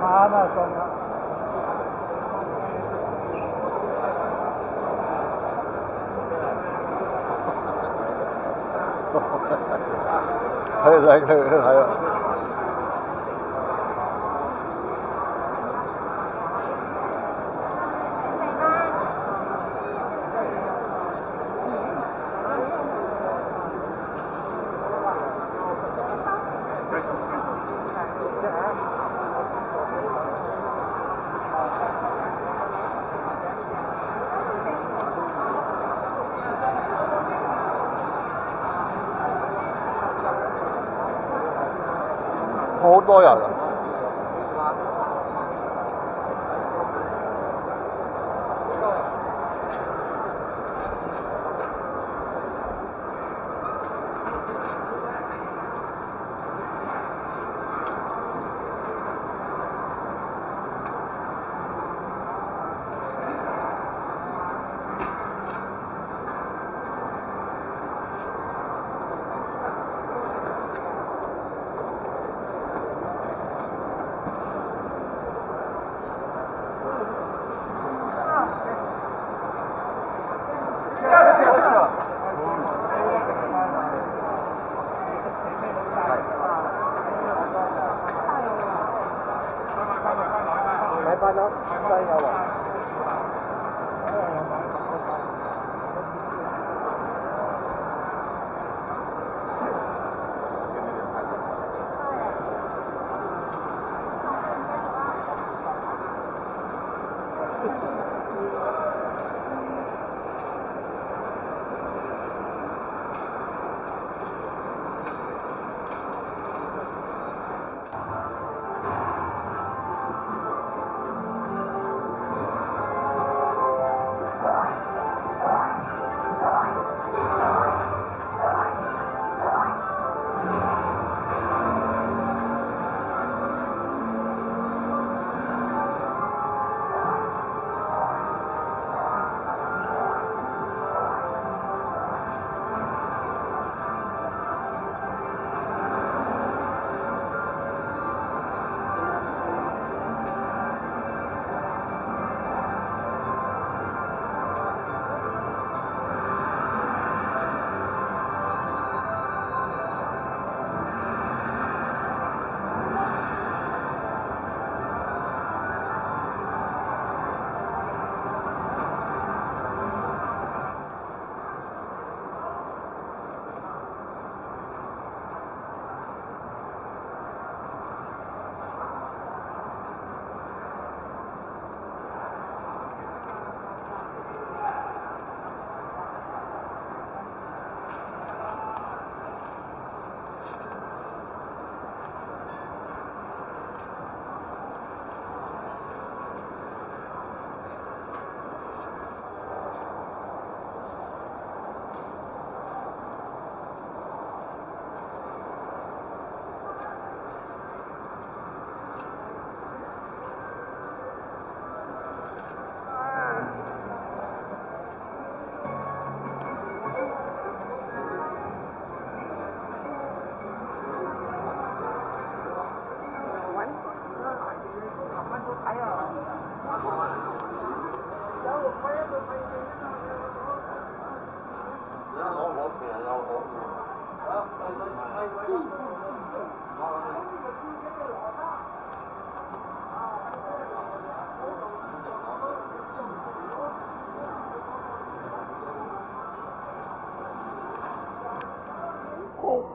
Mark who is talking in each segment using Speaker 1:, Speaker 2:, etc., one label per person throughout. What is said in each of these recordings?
Speaker 1: 妈妈说的。
Speaker 2: 还有还有还有还有。好多人啊！
Speaker 1: boyalım.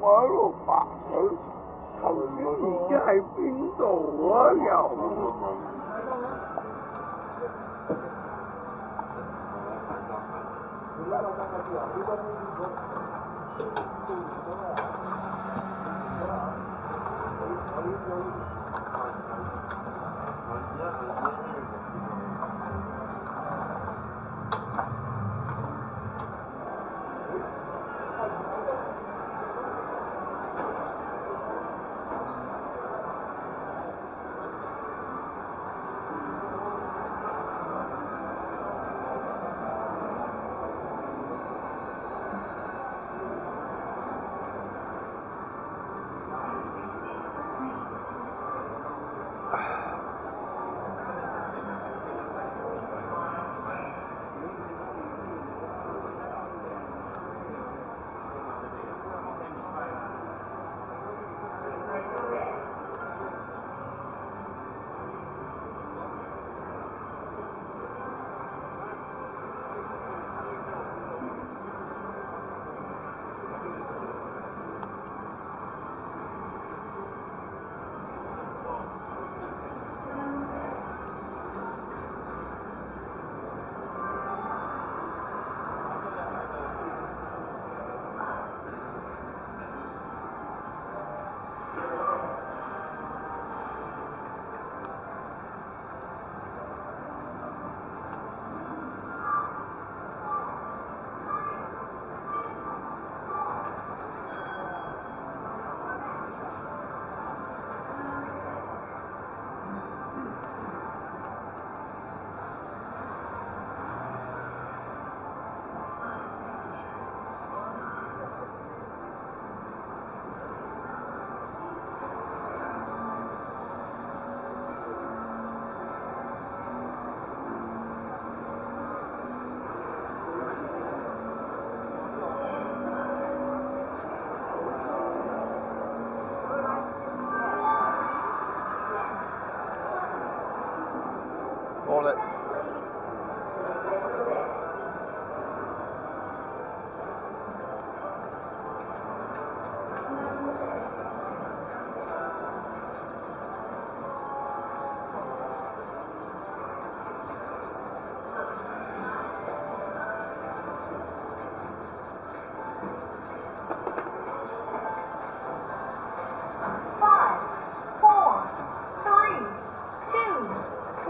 Speaker 3: 我喺度白水，頭先已經喺邊度啊？又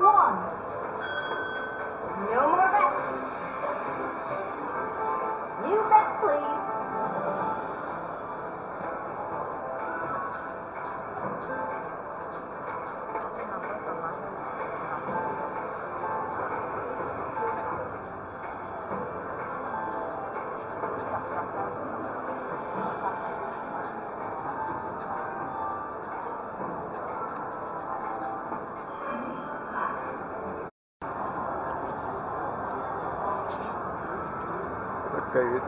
Speaker 4: one.
Speaker 2: 这几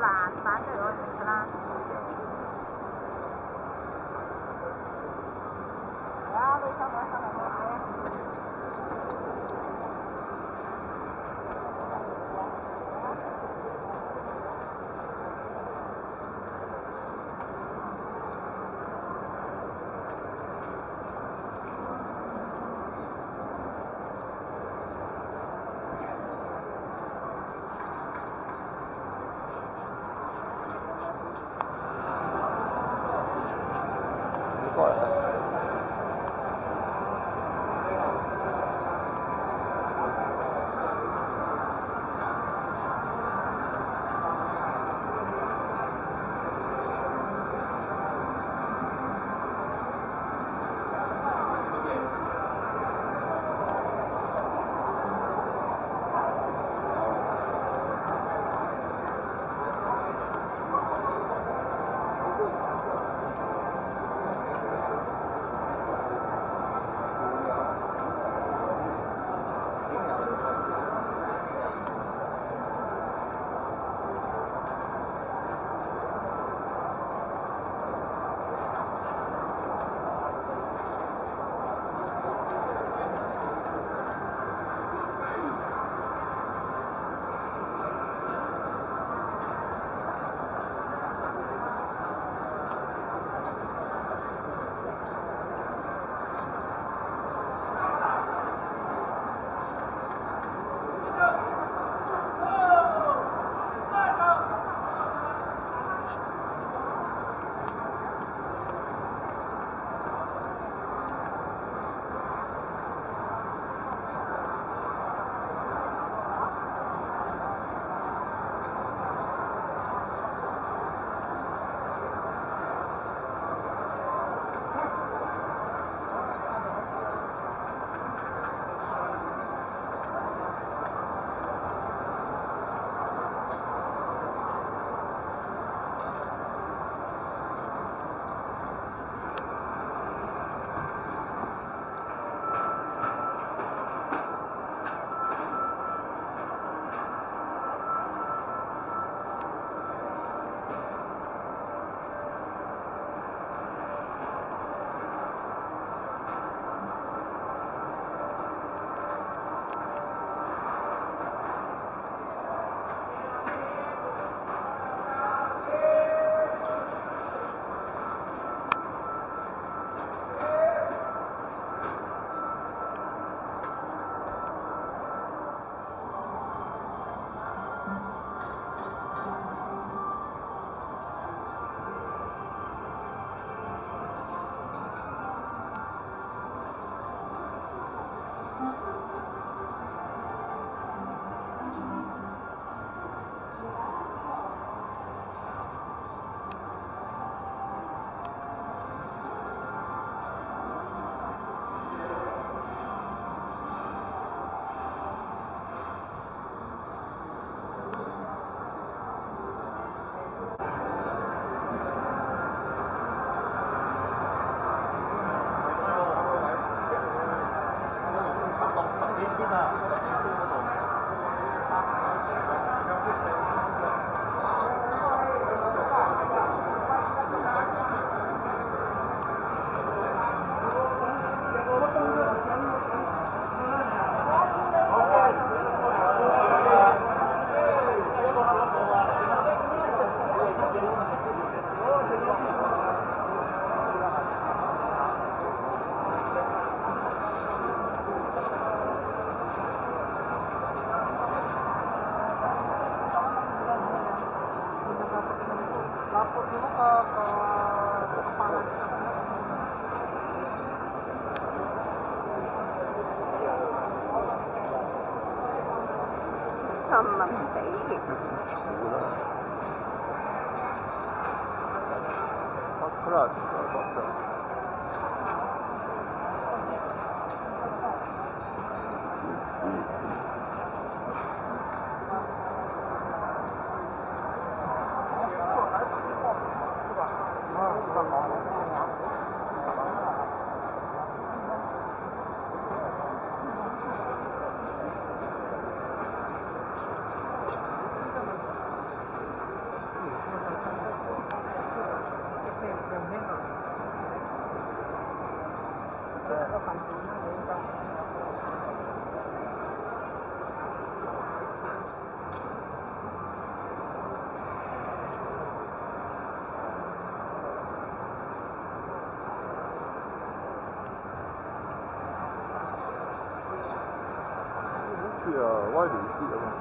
Speaker 4: 懒，懒得要死啦！啊，都上来
Speaker 2: Gracias. 好似啊，歪離啲啊嘛。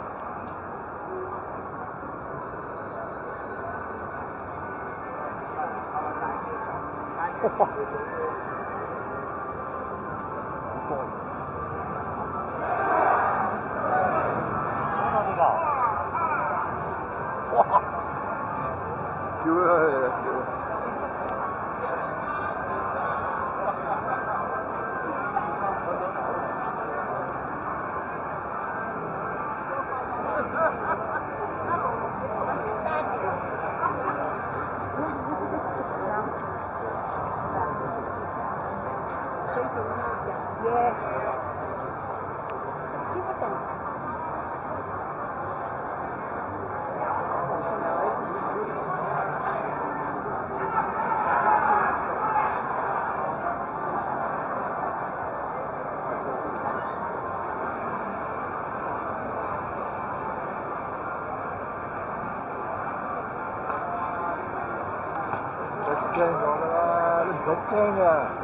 Speaker 2: 你驚我㗎啦，你唔使驚嘅。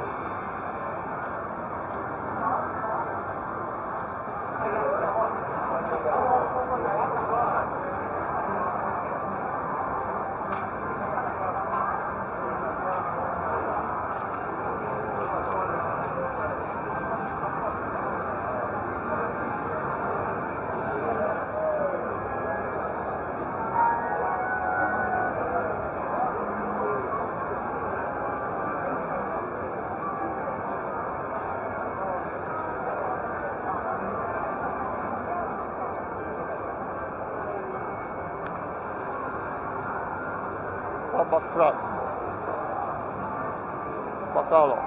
Speaker 2: 八百 club，百家